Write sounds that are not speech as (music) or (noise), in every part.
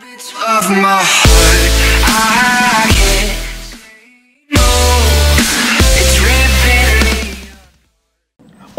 of my heart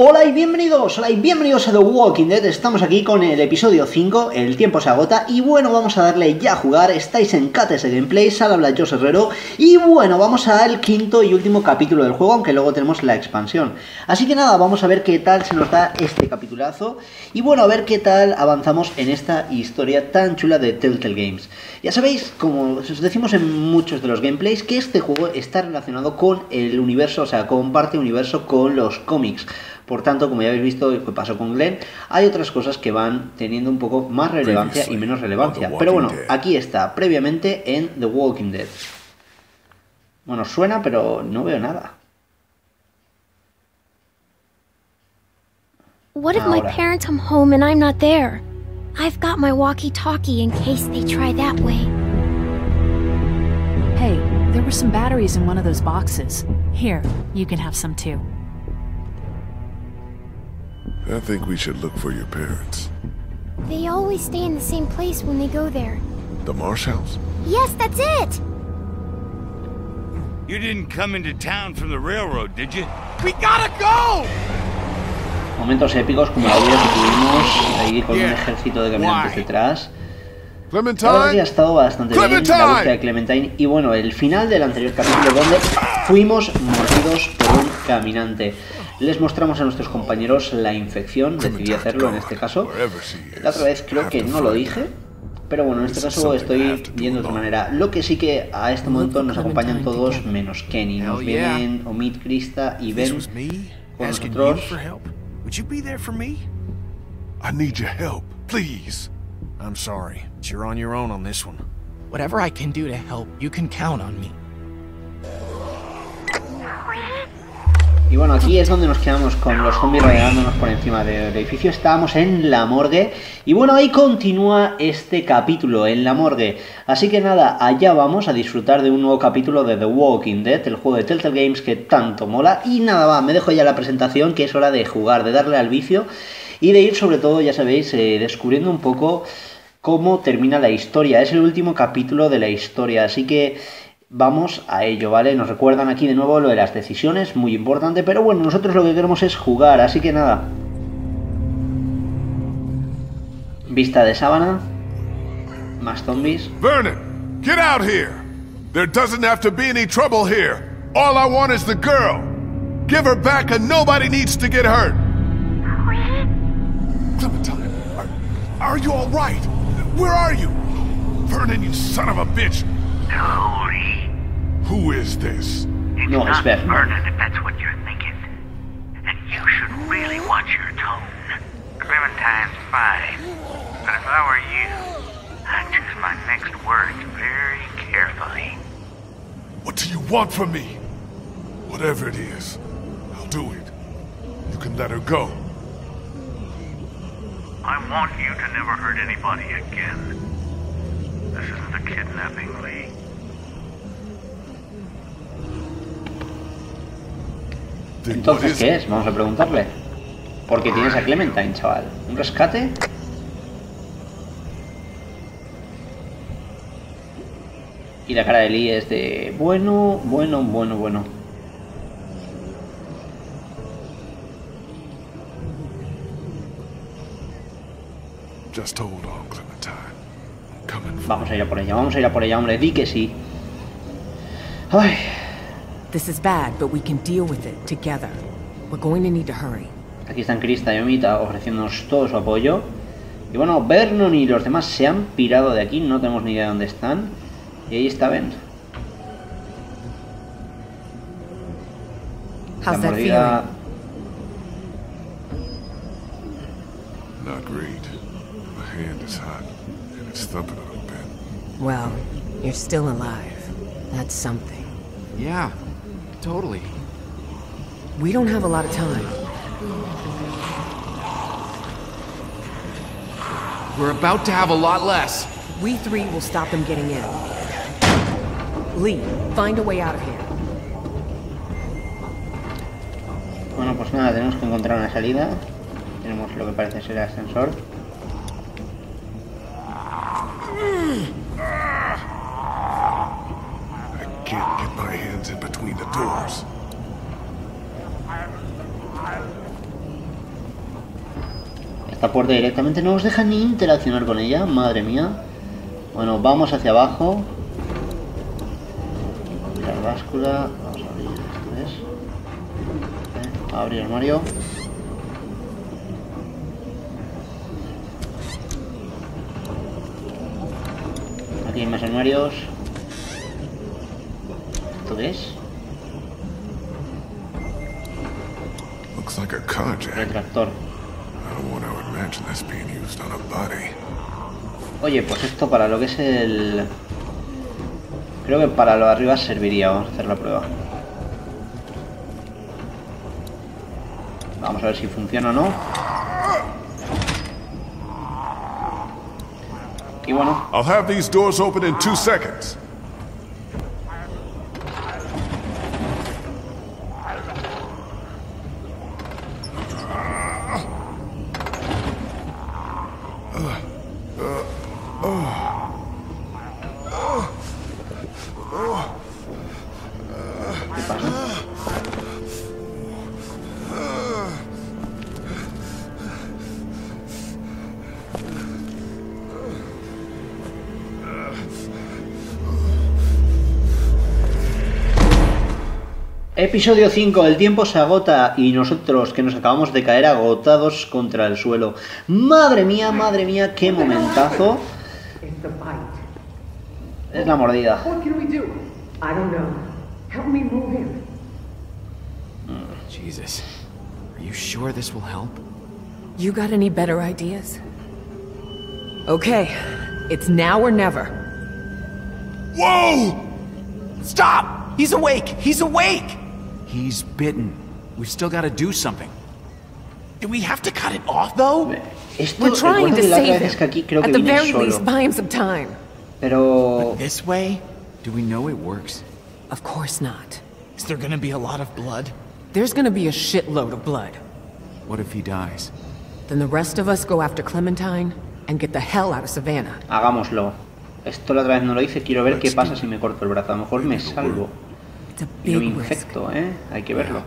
Hola y bienvenidos, hola y bienvenidos a The Walking Dead, estamos aquí con el episodio 5, el tiempo se agota y bueno, vamos a darle ya a jugar, estáis en KTS Gameplay, sal habla José Herrero y bueno, vamos al quinto y último capítulo del juego, aunque luego tenemos la expansión. Así que nada, vamos a ver qué tal se nos da este capitulazo y bueno, a ver qué tal avanzamos en esta historia tan chula de Telltale Games. Ya sabéis, como os decimos en muchos de los gameplays, que este juego está relacionado con el universo, o sea, comparte universo con los cómics. Por tanto, como ya habéis visto, que pasó con Glenn, hay otras cosas que van teniendo un poco más relevancia y menos relevancia. Pero bueno, aquí está, previamente en The Walking Dead. Bueno, suena, pero no veo nada. What if my parents come home and I'm not there? I've got my walkie talkie in case they try that way. Hey, there were some batteries in one of those boxes. Here, you can have some too. I think we should look for your parents. They always stay in the same place when they go there. The Marsh House? Yes, that's it! You didn't come into town from the railroad, did you? We gotta go! Momentos épicos como la vida que tuvimos ahí con un ejército de caminantes Why? detrás. Ha estado bastante bien la búsqueda de Clementine. Y bueno, el final del anterior capítulo donde fuimos mordidos por un caminante. Les mostramos a nuestros compañeros la infección, decidí hacerlo en este caso. La otra vez creo que no lo dije, pero bueno, en este caso estoy yendo de otra manera. Lo que sí que a este momento nos acompañan todos menos Kenny. Nos vienen Omid, Krista y Ben con nosotros. for help, would you be there for me? I need your help, please. I'm sorry, but you're on your own on this one. Whatever I can do to help, you can count on me. Y bueno, aquí es donde nos quedamos con los zombies rodeándonos por encima del edificio. Estábamos en la morgue. Y bueno, ahí continúa este capítulo, en la morgue. Así que nada, allá vamos a disfrutar de un nuevo capítulo de The Walking Dead, el juego de Telltale Games que tanto mola. Y nada, va, me dejo ya la presentación, que es hora de jugar, de darle al vicio. Y de ir sobre todo, ya sabéis, eh, descubriendo un poco cómo termina la historia. Es el último capítulo de la historia, así que vamos a ello, ¿vale? Nos recuerdan aquí de nuevo lo de las decisiones, muy importante, pero bueno, nosotros lo que queremos es jugar, así que nada. Vista de sábana. Más zombies. Vernon, get out here. There doesn't have to be any trouble here. All I want is the girl. Give her back and nobody needs to get hurt. Clementine, are, are you all right? Where are you? Vernon, you son of a bitch. Cody, Who is this? it's No, it's not Vernon. Vernon if that's what you're thinking. And you should really watch your tone. Clementine's fine. But if I were you, I'd choose my next words very carefully. What do you want from me? Whatever it is, I'll do it. You can let her go. I want you to never hurt anybody again. This isn't a kidnapping, Lee. Entonces, ¿qué es? Vamos a preguntarle. Porque tienes a Clementine, chaval. ¿Un rescate? Y la cara de Lee es de... Bueno, bueno, bueno, bueno. Vamos a ir a por ella, vamos a ir a por ella, hombre. Di que sí. Ay, This is bad, but we can deal with it together. We're going to need to hurry. aquí están Krista y Omita ofreciéndonos todo su apoyo. Y bueno, Vernon y los demás se han pirado de aquí, no tenemos ni idea de dónde están. Y ahí está Ben. La How's that mordida... feeling? Not great. My hand is hot, and it's thumping a little bit. Well, you're still alive. That's something. Yeah, totally. We don't have a lot of time. We're about to have a lot less. We three will stop them getting in. Lee, find a way out of here. Bueno, pues nada, tenemos que encontrar una salida. Tenemos lo que parece ser el ascensor. Puerta directamente no os deja ni interaccionar con ella, madre mía. Bueno, vamos hacia abajo. La báscula. Vamos a abrir esto es. Eh, Abrir armario. Aquí hay más armarios. ¿Esto qué es? Looks like a carjack. Retractor. Oye, pues esto para lo que es el... Creo que para lo de arriba serviría, vamos a hacer la prueba. Vamos a ver si funciona o no. Y bueno, I'll have these doors open in two seconds. Episodio 5, el tiempo se agota y nosotros que nos acabamos de caer agotados contra el suelo. Madre mía, madre mía, qué momentazo. It's the bite. Es la mordida. What can we do? I don't know. Help me move him. Jesus. Are you sure this will help? You got any better ideas? Okay, it's now or never. Whoa! Stop! He's awake! He's awake! He's bitten. We've still got to do something. Do we have to cut it off, though? Esto, We're trying to save vez es que aquí creo him. que At the very solo. least, buy him some time. Pero This way? Do we know it works? Of course not. Is there gonna be a lot of blood? There's gonna be a shitload of blood. What if he dies? Then the rest of us go after Clementine and get the hell out of Savannah. hagámoslo. Esto la otra vez no lo hice, quiero ver qué pasa si me corto el brazo. A lo mejor me salvo. It's a Y risk. infecto, ¿eh? Hay que verlo.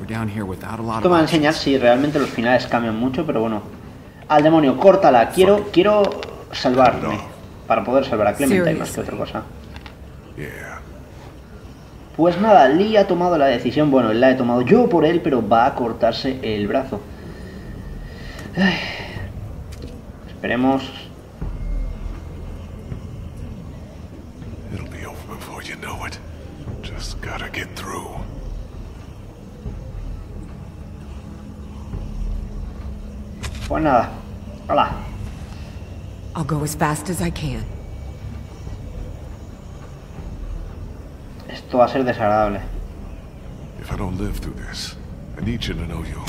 Esto va a enseñar si realmente los finales cambian mucho, pero bueno. Al demonio, córtala. Quiero, quiero salvarme. Para poder salvar a Clementine más que otra cosa. Pues nada, Lee ha tomado la decisión, bueno, él la he tomado yo por él, pero va a cortarse el brazo. Ay. Esperemos. It'll be over before you know it. Just gotta get through. Pues. Hola. I'll go as fast as I can. Esto va a ser desagradable. If I don't live through this, I need you to know you.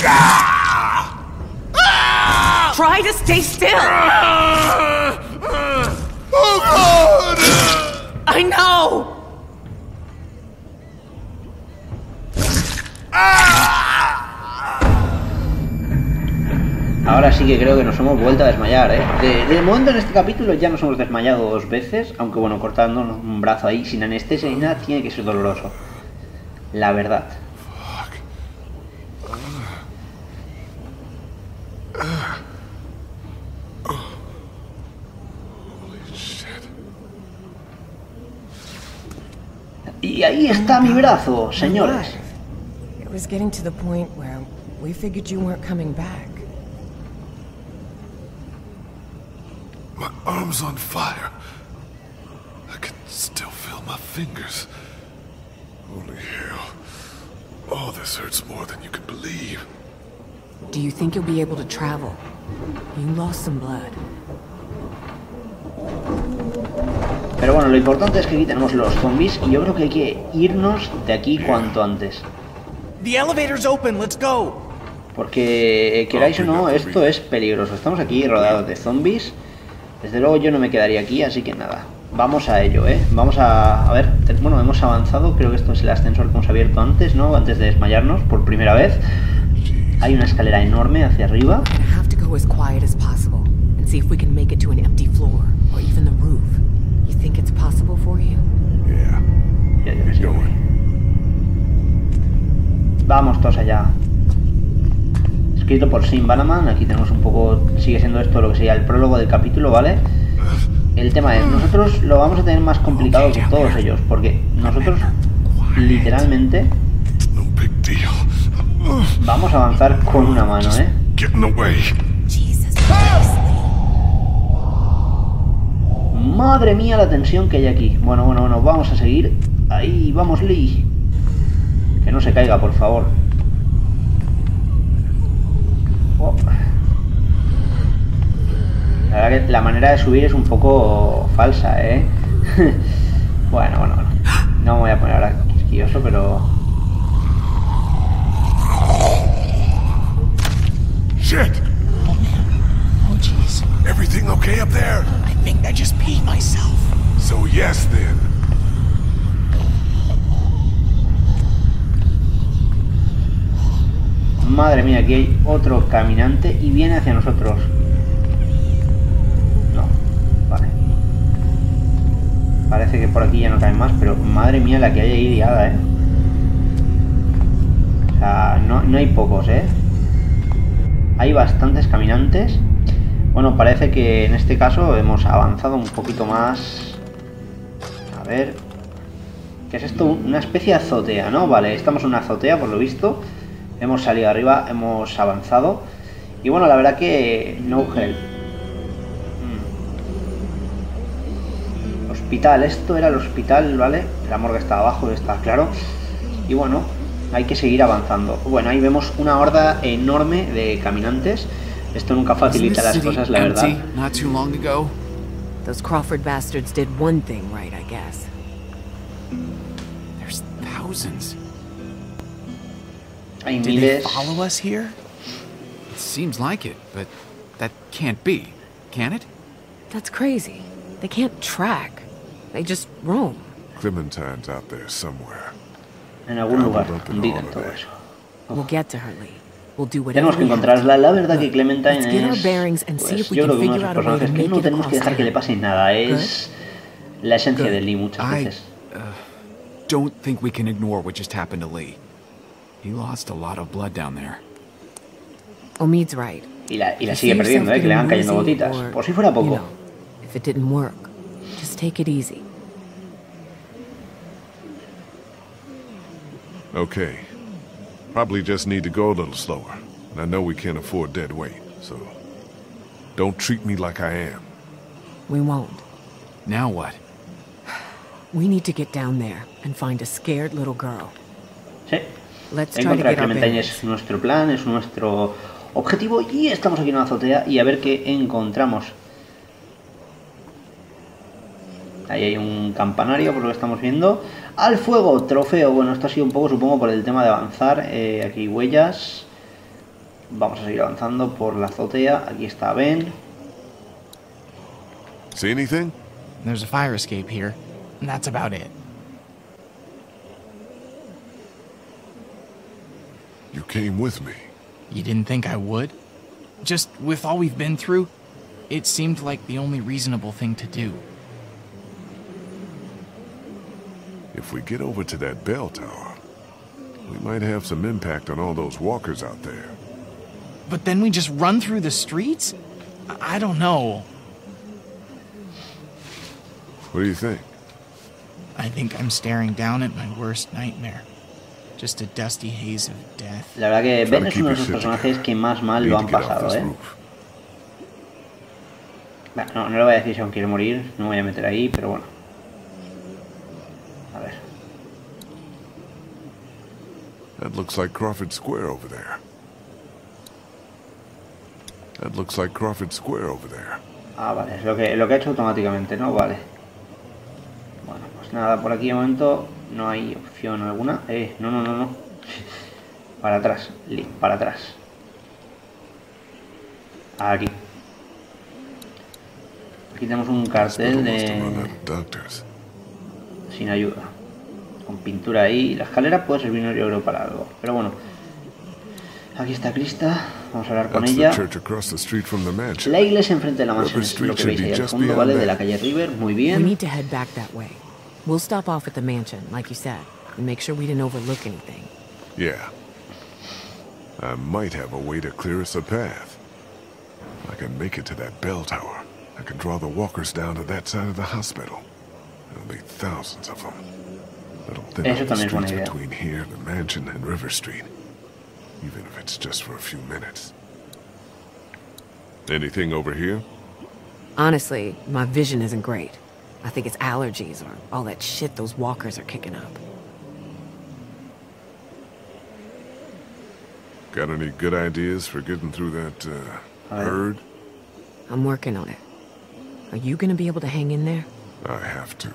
Try to stay still! Ah! Ah! Ah! Oh God! I know! Ahora sí que creo que nos hemos vuelto a desmayar, ¿eh? De, momento en este capítulo ya nos hemos desmayado dos veces, aunque bueno, cortando un brazo ahí sin anestesia ni nada tiene que ser doloroso. La verdad. Y ahí está mi brazo, señores. It was getting to the point where we figured you weren't coming back. My arm's on fire. I can still feel my fingers. Holy hell. Oh, this hurts more than you can believe. Do you think you'll be able to travel? You lost some blood. Pero bueno, lo importante es que aquí tenemos los zombies y yo creo que hay que irnos de aquí cuanto antes. The elevator's open, let's go! Porque eh, queráis o no, esto es peligroso. Estamos aquí rodeados de zombies. Desde luego yo no me quedaría aquí, así que nada. Vamos a ello, ¿eh? Vamos a... A ver, bueno, hemos avanzado. Creo que esto es el ascensor que hemos abierto antes, ¿no? Antes de desmayarnos por primera vez. Hay una escalera enorme hacia arriba. You? Yeah. Ya, Vamos todos allá. Escrito por Sim Banaman, aquí tenemos un poco, sigue siendo esto lo que sería el prólogo del capítulo, ¿vale? El tema es, nosotros lo vamos a tener más complicado que todos ellos, porque nosotros literalmente vamos a avanzar con una mano, ¿eh? Madre mía la tensión que hay aquí. Bueno, bueno, bueno, vamos a seguir. Ahí, vamos Lee. Que no se caiga, por favor. Oh. La verdad que la manera de subir es un poco falsa, ¿eh? (laughs) bueno, bueno, bueno. No me voy a poner ahora quisquilloso, pero... Shit! Oh, jeez. Everything okay up there? I think I just peed myself. So yes then. Madre mía, aquí hay otro caminante y viene hacia nosotros. No, vale. Parece que por aquí ya no caen más, pero madre mía la que hay ahí liada, eh. O sea, no, no hay pocos, eh. Hay bastantes caminantes. Bueno, parece que en este caso hemos avanzado un poquito más. A ver. ¿Qué es esto? Una especie de azotea, ¿no? Vale, estamos en una azotea, por lo visto. Hemos salido arriba, hemos avanzado. Y bueno, la verdad que no help. Mm. Hospital, esto era el hospital, ¿vale? La morgue está abajo, está claro. Y bueno, hay que seguir avanzando. Bueno, ahí vemos una horda enorme de caminantes. Esto nunca facilita las cosas, la verdad. empty not too long ago? Those Crawford bastards did one thing right, I guess. There's thousands. Hay Did they follow us here? It seems like it, but that can't be, can it? That's crazy. They can't track. They just roam. Clementine's out there somewhere. En algún lugar, Gobbled up in hundida en all todo of eso. We'll get to her, Lee. We'll do whatever Tenemos que we have to. encontrarla. La verdad que Clementine get our es. bearings and see pues, if we yo can creo que uno de figure esos out a way to personajes que no tenemos que dejar que le pase nada. Es la esencia de Lee muchas I veces. Uh, don't think we can ignore what just happened to Lee. He lost a lot of blood down there. Omid's right. Y la, y la sigue you see perdiendo, ¿eh? Que le van cayendo gotitas. Por si fuera you poco. know, if it didn't work, just take it easy. Okay. Probably just need to go a little slower. And I know we can't afford dead weight, so don't treat me like I am. We won't. Now what? (sighs) We need to get down there and find a scared little girl. Encontrar a get our Clementine bearings. es nuestro plan, es nuestro objetivo. Y estamos aquí en una azotea y a ver qué encontramos. Ahí hay un campanario, por lo que estamos viendo. Al fuego, trofeo. Bueno, esto ha sido un poco, supongo, por el tema de avanzar. Eh, aquí hay huellas. Vamos a seguir avanzando por la azotea. Aquí está Ben. See anything? There's a fire escape here, and that's about it. You came with me. You didn't think I would? Just with all we've been through, it seemed like the only reasonable thing to do. If we get over to that bell tower, we might have some impact on all those walkers out there. But then we just run through the streets? I I don't know. What do you think? I think I'm staring down at my worst nightmare. Just a dusty haze of death. La verdad que Ben es uno de shit personajes que más mal lo han pasado, ¿eh? Bah, No, no le voy a decir si aún quiere morir, no me voy a meter ahí, pero bueno. A ver. That looks like Crawford Square over there. That looks like Crawford Square over there. Ah, vale, es lo que, lo que ha hecho automáticamente, ¿no? Vale. Bueno, pues nada, por aquí de momento no hay opción alguna. Eh, no, no, no, no. Para atrás, para atrás. Aquí. Aquí tenemos un cartel de sin ayuda. Con pintura ahí. La escalera puede servir, yo creo, para algo. Pero bueno. Aquí está Krista. Vamos a hablar con ella. church across the street from the mansion. La iglesia enfrente de la mansión es lo que Street veis ahí al fondo, ¿vale? De la that. calle River. Muy bien. Need to head back that way. We'll stop off at the mansion, like you said, and make sure we didn't overlook anything. Yeah. I might have a way to clear us a path. I can make it to that bell tower. I can draw the walkers down to that side of the hospital. There'll be thousands of them. That'll thin Eso out the también es buena streets between here, the mansion, and River Street. Even if it's just for a few minutes. Anything over here? Honestly, my vision isn't great. I think it's allergies or all that shit those walkers are kicking up. Got any good ideas for getting through that, uh, A herd? I'm working on it. Are you gonna be able to hang in there? I have to.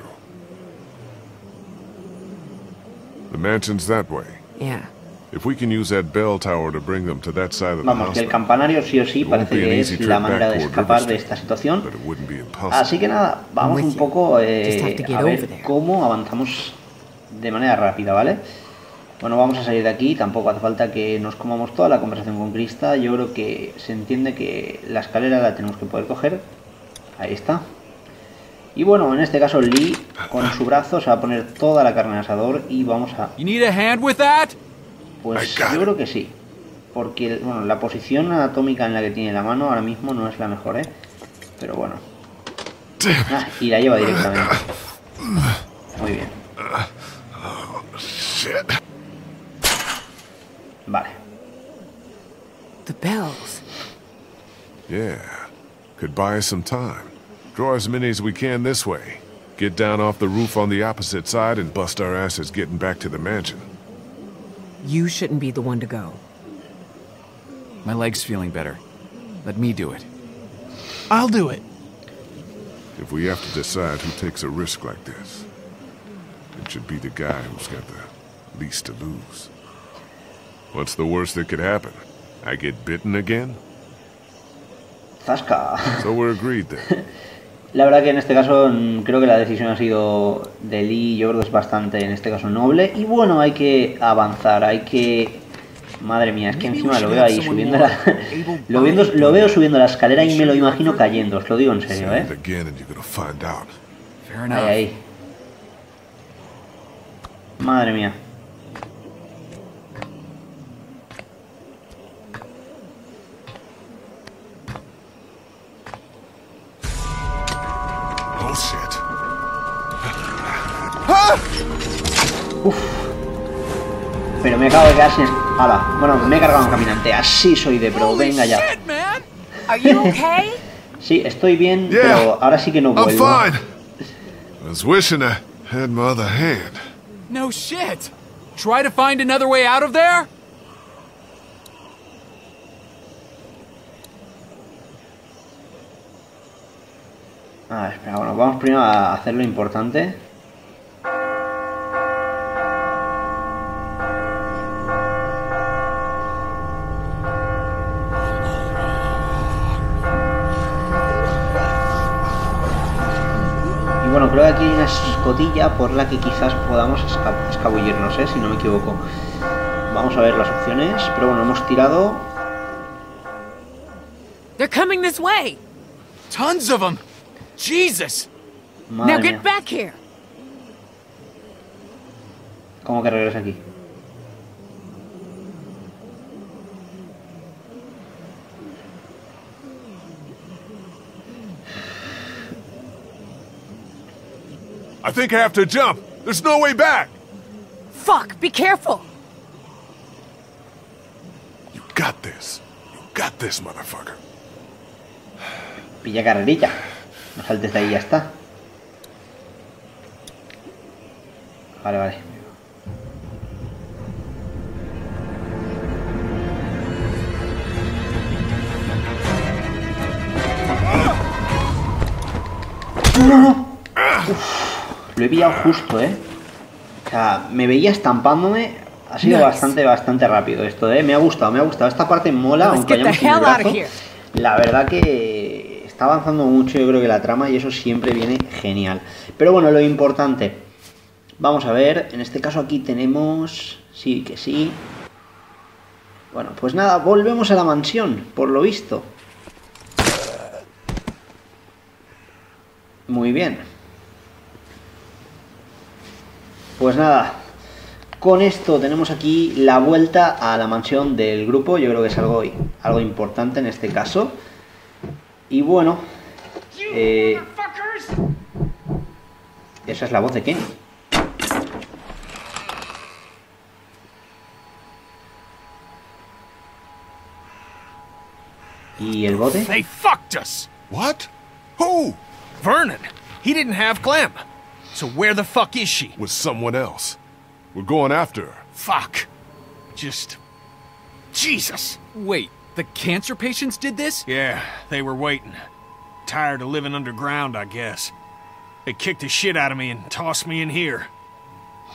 The mansion's that way. Yeah. If we can use that bell tower to bring them to that side of the Vamos, que el campanario sí o sí it won't parece be an que easy es trip la manera back de escapar de esta situación. but it wouldn't be impossible. Así que nada, vamos un poco eh, a ver cómo avanzamos de manera rápida, ¿vale? Bueno, vamos a salir de aquí, tampoco hace falta que nos comamos toda la conversación con Krista, yo creo que se entiende que la escalera la tenemos que poder coger, ahí está. Y bueno, en este caso Lee con su brazo se va a poner toda la carne al asador y vamos a... You need a hand with that? Pues yo creo que sí. Porque bueno, la posición anatómica en la que tiene la mano ahora mismo no es la mejor, ¿eh? Pero bueno. (laughs) Ah, y la lleva directamente. Muy bien. Shit. Vale. The bells. Yeah. Could buy us some time. Draw as many as we can this way. Get down off the roof on the opposite side and bust our asses getting back to the mansion. You shouldn't be the one to go. My leg's feeling better. Let me do it. I'll do it. If we have to decide who takes a risk like this, it should be the guy who's got the least to lose. What's the worst that could happen? I get bitten again? Zasca. So we're agreed then. (laughs) La verdad que en este caso mm, creo que la decisión ha sido de Lee, yo creo que es bastante en este caso noble. Y bueno, hay que avanzar, hay que... Madre mía, es que encima lo veo ahí subiendo la... (laughs) lo, viendo, lo veo subiendo la escalera y me lo imagino cayendo, os lo digo en serio, ¿eh? Ahí, ahí. Madre mía. Oh shit. Pero me acabo de quedar sin... ¡Hala! Bueno, me he cargado un caminante. Así soy de pro. Venga ya. Shit! Are you okay? (laughs) Sí, estoy bien, Yeah, pero ahora sí que no I'm vuelvo. fine. I was wishing I had my other hand. No shit! Try to find another way out of there? Vamos primero a hacer lo importante. Y bueno, creo que aquí hay una escotilla por la que quizás podamos esca- escabullirnos, ¿eh? si no me equivoco. Vamos a ver las opciones, pero bueno, hemos tirado. They're coming this way. Tons of them! Jesus! Madre now get mía, back here. ¿cómo que regresa aquí? I think I have to jump. There's no way back. Fuck, be careful. You got this. You got this, motherfucker. Pilla carrerilla. No saltes de ahí ya está. Vale, vale. ¡No, no, no! Uf, lo he pillado justo, ¿eh? O sea, me veía estampándome. Ha sido Nice. bastante, bastante rápido esto, ¿eh? Me ha gustado, me ha gustado. Esta parte mola, Let's aunque hayamos of brazo. La verdad que está avanzando mucho, yo creo que la trama y eso siempre viene genial. Pero bueno, lo importante. Vamos a ver, en este caso aquí tenemos... Sí, que sí. Bueno, pues nada, volvemos a la mansión, por lo visto. Muy bien. Pues nada, Con esto tenemos aquí la vuelta a la mansión del grupo. Yo creo que es algo, algo importante en este caso. Y bueno, eh, esa es la voz de Kenny. ¿Y el bote? They fucked us! What? Who? Vernon! He didn't have Clem. So where the fuck is she? With someone else. We're going after her. Fuck. Just. Jesus! Wait, the cancer patients did this? Yeah, they were waiting. Tired of living underground, I guess. They kicked the shit out of me and tossed me in here.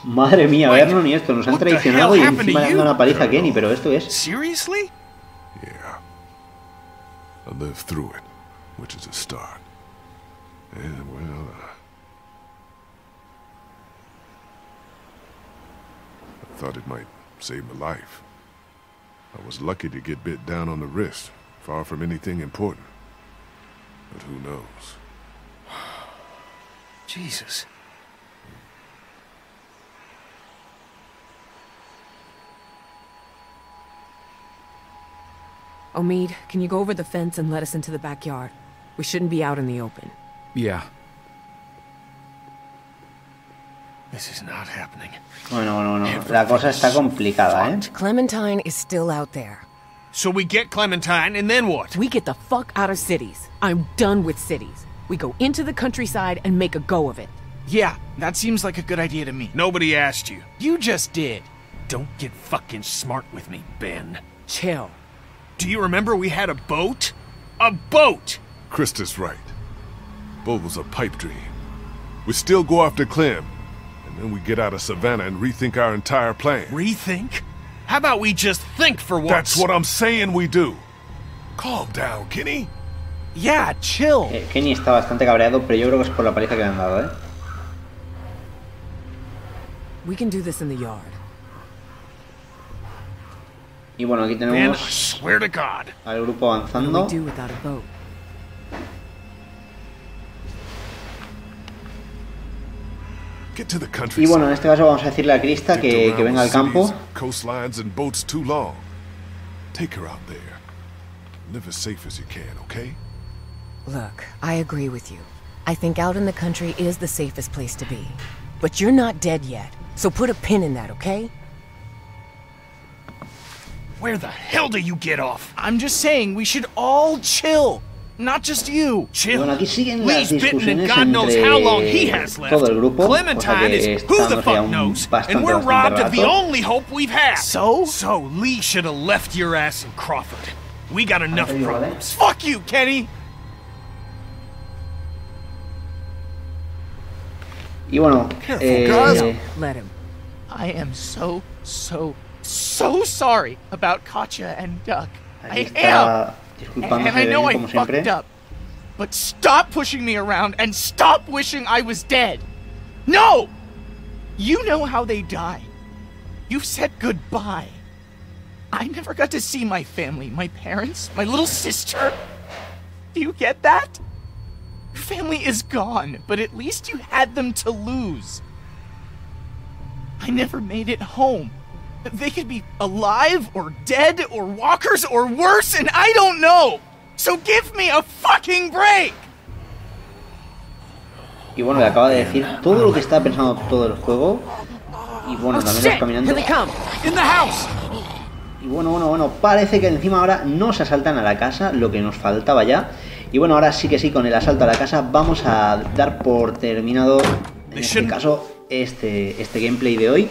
Madre mía, Vernon y esto, nos han What the traicionado hell y happened encima to le han una paliza a Kenny, pero esto es... Seriously? I lived through it, which is a start. And, well, uh, I thought it might save my life. I was lucky to get bit down on the wrist, far from anything important. But who knows? (sighs) Jesus. Omid, can you go over the fence and let us into the backyard? We shouldn't be out in the open. Yeah. This is not happening. Bueno, bueno, bueno, la cosa está complicada, ¿eh? Clementine is still out there. So we get Clementine, and then what? We get the fuck out of cities. I'm done with cities. We go into the countryside and make a go of it. Yeah, that seems like a good idea to me. Nobody asked you. You just did. Don't get fucking smart with me, Ben. Chill. Do you remember we had a boat? A boat! Krista's right. Boat was a pipe dream. We still go after Clem, and then we get out of Savannah and rethink our entire plan. Rethink? How about we just think for once? That's what I'm saying we do. Calm down, Kenny. Yeah, chill. Eh, Kenny está bastante cabreado, pero yo creo que es por la paliza que le han dado, ¿eh? We can do this in the yard. Y bueno, aquí tenemos swear to God. al grupo avanzando. Y bueno, en este caso vamos a decirle a Krista que, que venga al campo. Coastlines and boats too long. Take her out there. Live as safe as you can, okay? Look, I agree with you. I think out in the country is the safest place to be. But you're not dead yet, so put a pin in that, okay? Where the hell do you get off? I'm just saying we should all chill. Not just you. Chill. bueno, aquí siguen las Lee's bitten and discusiones God knows how long he entre has left. todo el grupo, Clementine que is who the ya fuck un knows, bastante, and we're bastante robbed of the rato. only hope we've had. So? So Lee should have left your ass in Crawford. We got enough problems. Fuck you, Kenny. Y bueno, Careful, eh, guys. Let him. I am so, so, so sorry about Katya and Duck. I am. And, and I know I fucked up. But stop pushing me around and stop wishing I was dead. No! You know how they die. You've said goodbye. I never got to see my family, my parents, my little sister. Do you get that? Your family is gone, but at least you had them to lose. I never made it home. They could be alive or dead or walkers or worse, and I don't know. So give me a fucking break. Y bueno, le acaba de decir todo lo que está pensando todo el juego. Y bueno, Oh también shit! los caminantes. Here they come! In the house. Y bueno, bueno, bueno, parece que encima ahora nos asaltan a la casa, lo que nos faltaba ya. Y bueno, ahora sí que sí, con el asalto a la casa vamos a dar por terminado, en este caso, este, este gameplay de hoy.